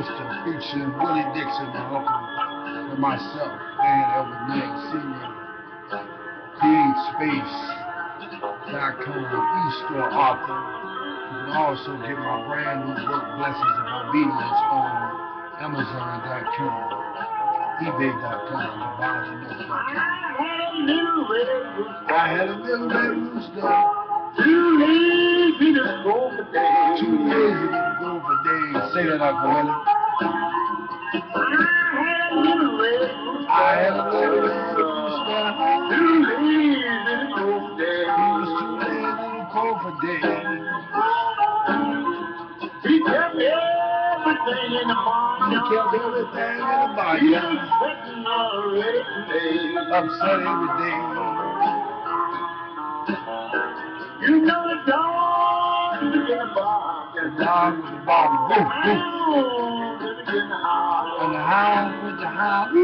Featuring Willie Dixon, my uncle, and myself, Dan Edward Knight Sr. CreateSpace.com, eStore author. You can also get my brand new book, Blessings of Obedience, on Amazon.com, eBay.com, and BarnesandNoble.com. I had a little red rooster. Too lazy to go for days. Too lazy to go for days. Say that, Uncle. I had a little red I had a little red rooster. Too lazy to go for He days. was too lazy to go for days. He kept everything in the barn. He kept everything in the He was barnyard. sweating already today. Upset every day. You know the dog in the barn. The dog with the woof. Hound is in the house. And the hound with the hound. You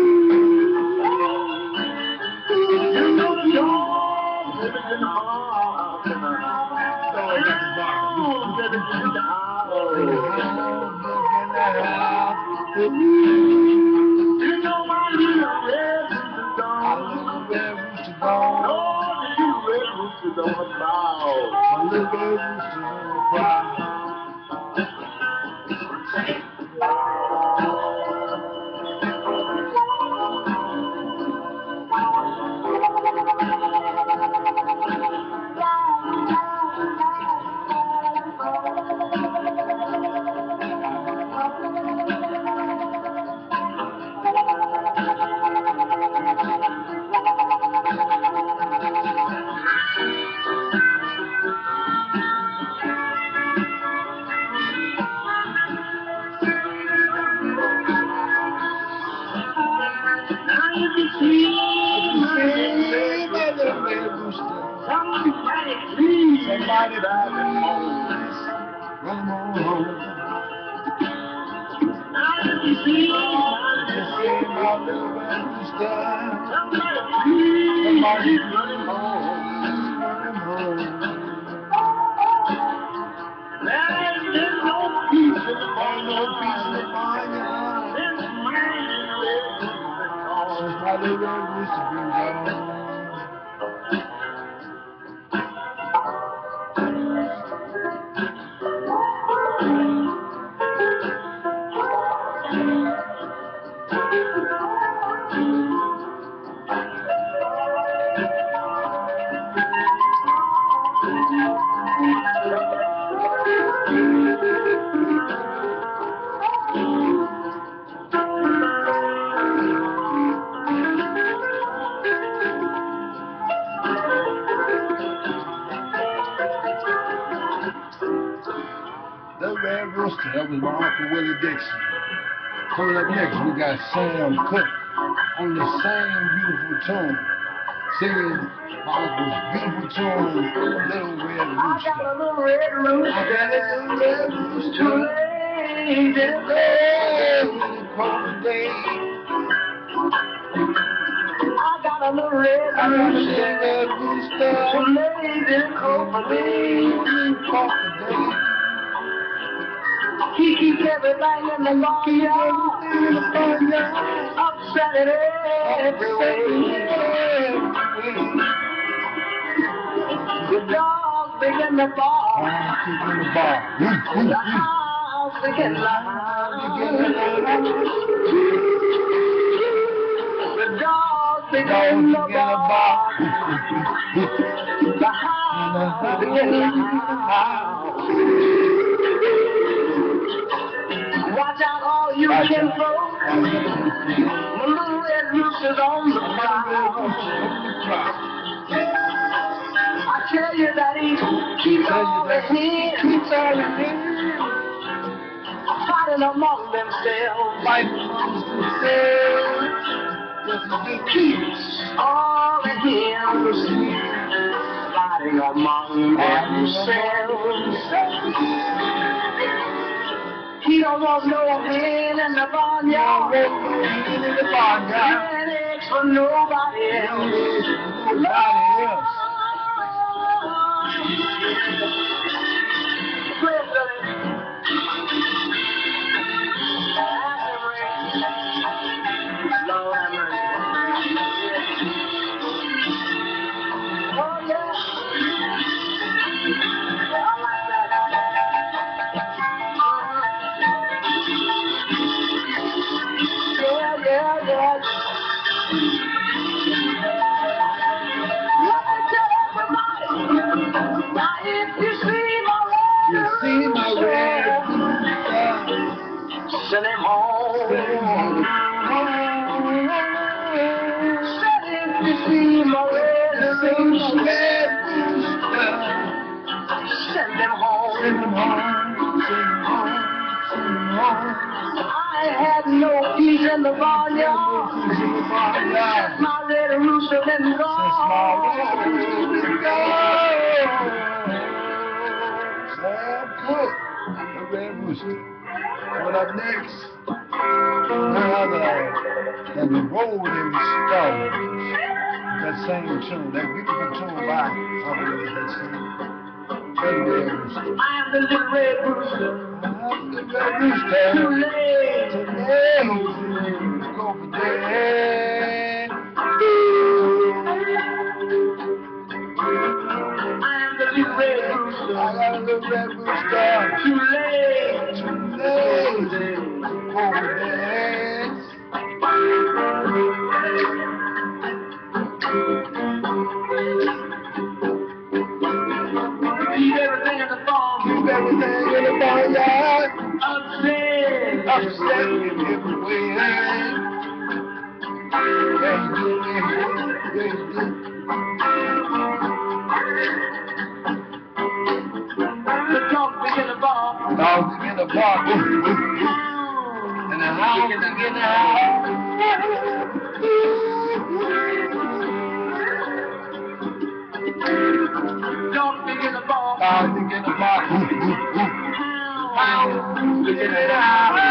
know the dog is in the barn. Dog at the Somebody please. Somebody drive me home. Run home. Now can see Just. Somebody please. Somebody Rooster, that was my Uncle Willie Dixon. Coming up next, we got Sam Cooke on the same beautiful tune, singing my uncle's beautiful tune, Little Red I Rooster. got a little red rooster. I got a little red rooster. Too late. I got a little red I got a rooster. little red rooster. Too late in Copenhagen. Copenhagen. He keeps everything in the barnyard. In the. Upset it every. The dog big in the keeping the Dogs in in the the woof, out, all you can folks. My little red rooster's on the prowl. I tell you that he keeps all the hens Keeps all the men fighting among themselves. fighting amongst themselves. He keeps all the hens fighting among themselves. He don't want no hen in the barnyard. in the barnyard. For nobody else. Nobody else. Home. Send them home, send them home, send them home. I had no peace in the barnyard. Since. My red rooster been Since my gone. Sam Cooke, the Red Rooster. What up next? None other Rolling Stones. That same tune, that beautiful tune by, I believe that's Red Rooster. I am the little red rooster. I'm the Red Rooster. Too late. Today, go for that. I am the little red I rooster. got a little red rooster. Too late. Today, go Dogs begin to bark. Woof, woof, woof. And the hounds begin to howl. Dog begin to bark. Dogs begin to bark. Woof, woof, woof. Hounds begin to howl.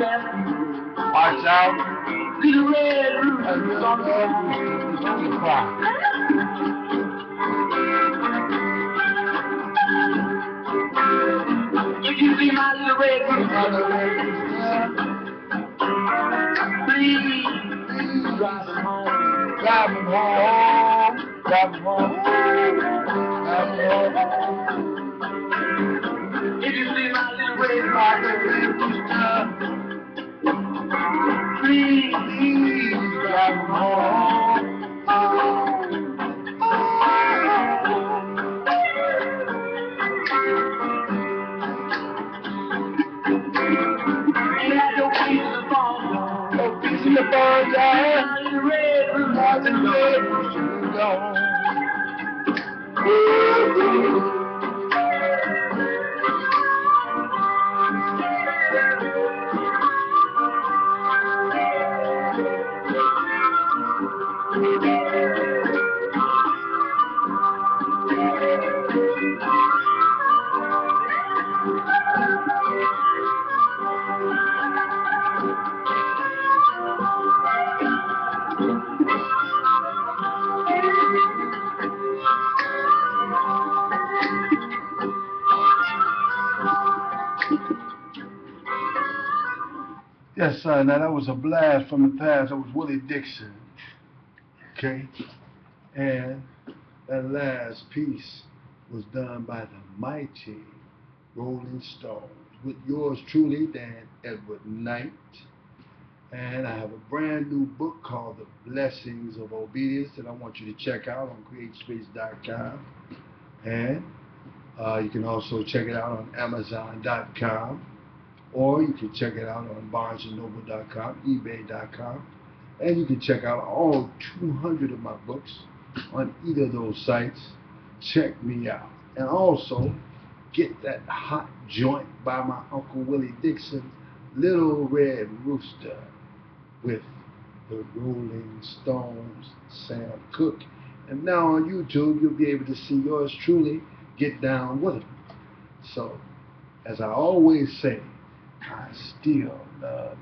Watch out. Little red A rooster. little red rooster is on the clock. If you see my little red red rooster. please Please drive him home. Drive him home. Drive him home. Drive him home. If you see my little red rooster. Please Please drive Yes, sir. Now that was a blast from the past. That was Willie Dixon. Okay? And that last piece was done by the mighty Rolling Stones with yours truly, Dan Edward Knight. And I have a brand new book called The Blessings of Obedience that I want you to check out on createspace.com. And uh, you can also check it out on amazon.com or you can check it out on barnesandnoble.com, ebay.com, and you can check out all 200 of my books on either of those sites. Check me out. And also, get that hot joint by my Uncle Willie Dixon, Little Red Rooster, with the Rolling Stones, Sam Cooke. And now on YouTube, you'll be able to see yours truly get down with it. So, as I always say, I still love